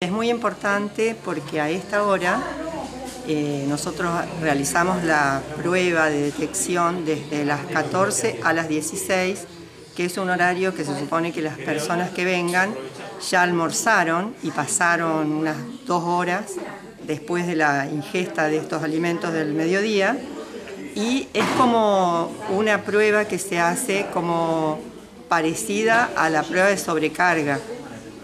Es muy importante porque a esta hora eh, nosotros realizamos la prueba de detección desde las 14 a las 16, que es un horario que se supone que las personas que vengan ya almorzaron y pasaron unas dos horas después de la ingesta de estos alimentos del mediodía. Y es como una prueba que se hace como parecida a la prueba de sobrecarga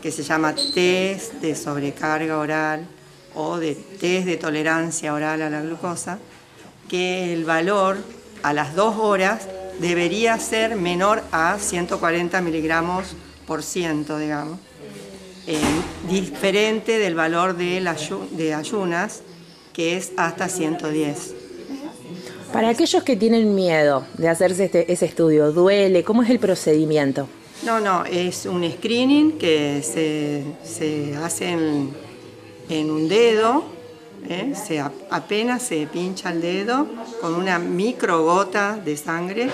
que se llama test de sobrecarga oral o de test de tolerancia oral a la glucosa, que el valor a las dos horas debería ser menor a 140 miligramos por ciento, digamos, diferente del valor de, de ayunas, que es hasta 110. Para aquellos que tienen miedo de hacerse este, ese estudio, ¿duele? ¿Cómo es el procedimiento? No, no, es un screening que se, hace en, un dedo, ¿eh? se, apenas se pincha el dedo con una micro gota de sangre.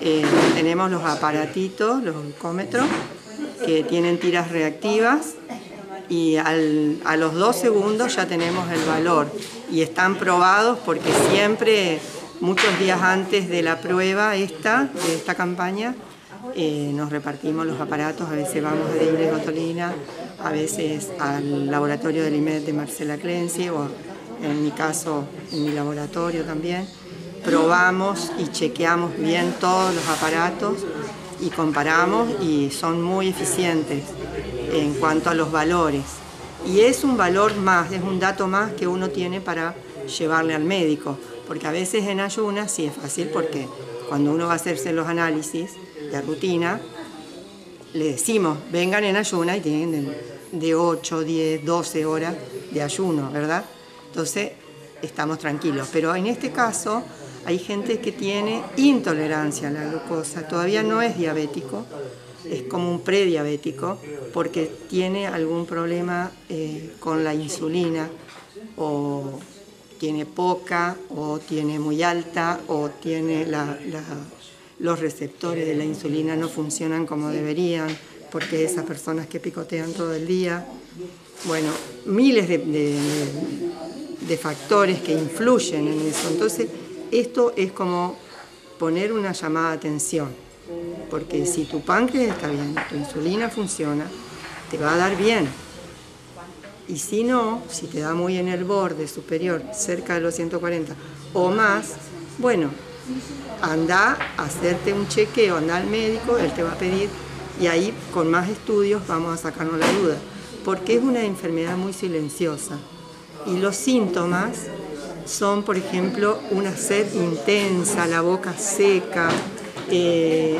Eh, tenemos los aparatitos, los glucómetros, que tienen tiras reactivas y a los dos segundos ya tenemos el valor y están probados porque siempre, muchos días antes de la prueba esta, de esta campaña, eh, nos repartimos los aparatos, a veces vamos a Ingles Botolina, a veces al laboratorio del IMED de Marcela Clenci o en mi caso en mi laboratorio también. Probamos y chequeamos bien todos los aparatos y comparamos y son muy eficientes en cuanto a los valores. Y es un valor más, es un dato más que uno tiene para llevarle al médico, porque a veces en ayunas sí es fácil porque cuando uno va a hacerse los análisis, de rutina, le decimos, vengan en ayuna y tienen de 8, 10, 12 horas de ayuno, ¿verdad? Entonces, estamos tranquilos. Pero en este caso, hay gente que tiene intolerancia a la glucosa, todavía no es diabético, es como un prediabético, porque tiene algún problema eh, con la insulina, o tiene poca, o tiene muy alta, o tiene la los receptores de la insulina no funcionan como deberían, porque esas personas que picotean todo el día, bueno, miles de, factores que influyen en eso. Entonces, esto es como poner una llamada de atención, porque si tu páncreas está bien, tu insulina funciona, te va a dar bien. Y si no, si te da muy en el borde superior, cerca de los 140 o más, bueno, anda a hacerte un chequeo, anda al médico, él te va a pedir y ahí con más estudios vamos a sacarnos la duda, porque es una enfermedad muy silenciosa y los síntomas son, por ejemplo, una sed intensa, la boca seca, eh,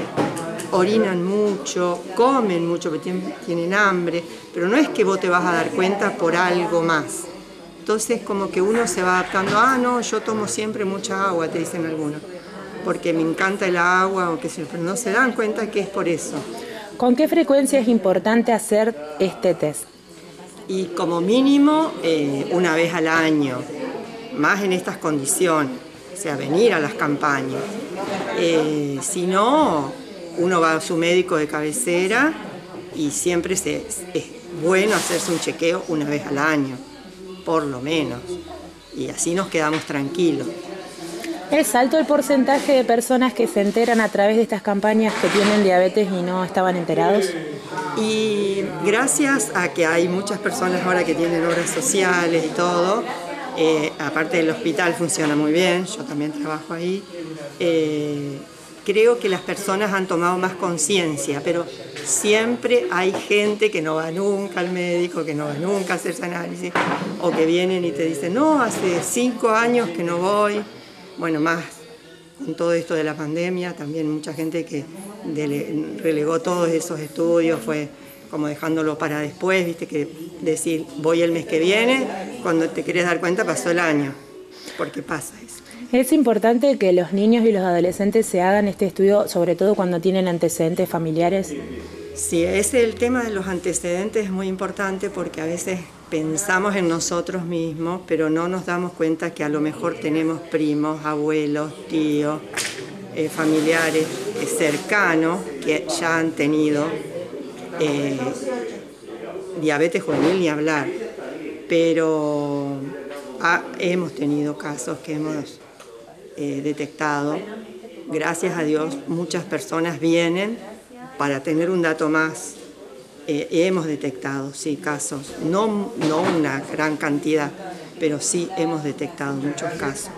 orinan mucho, comen mucho, porque tienen hambre, pero no es que vos te vas a dar cuenta por algo más. Entonces como que uno se va adaptando, ah, no, yo tomo siempre mucha agua, te dicen algunos, porque me encanta el agua o qué sé pero no se dan cuenta que es por eso. ¿Con qué frecuencia es importante hacer este test? Y como mínimo eh, una vez al año, más en estas condiciones, o sea, venir a las campañas. Eh, si no, uno va a su médico de cabecera y siempre es bueno hacerse un chequeo una vez al año por lo menos. Y así nos quedamos tranquilos. ¿Es alto el porcentaje de personas que se enteran a través de estas campañas que tienen diabetes y no estaban enterados? Y gracias a que hay muchas personas ahora que tienen obras sociales y todo, eh, aparte del hospital funciona muy bien, yo también trabajo ahí, eh, creo que las personas han tomado más conciencia, pero siempre hay gente que no va nunca al médico, que no va nunca a hacerse análisis, o que vienen y te dicen, no, hace cinco años que no voy. Bueno, más con todo esto de la pandemia, también mucha gente que relegó todos esos estudios, fue como dejándolo para después, viste, que decir, voy el mes que viene, cuando te querés dar cuenta pasó el año, porque pasa eso. Es importante que los niños y los adolescentes se hagan este estudio, sobre todo cuando tienen antecedentes familiares. Sí, ese el tema de los antecedentes es muy importante porque a veces pensamos en nosotros mismos, pero no nos damos cuenta que a lo mejor tenemos primos, abuelos, tíos, eh, familiares eh, cercanos que ya han tenido eh, diabetes juvenil ni hablar, pero hemos tenido casos que hemos detectado. Gracias a Dios muchas personas vienen para tener un dato más. Eh, hemos detectado, sí, casos, no, no una gran cantidad, pero sí hemos detectado muchos casos.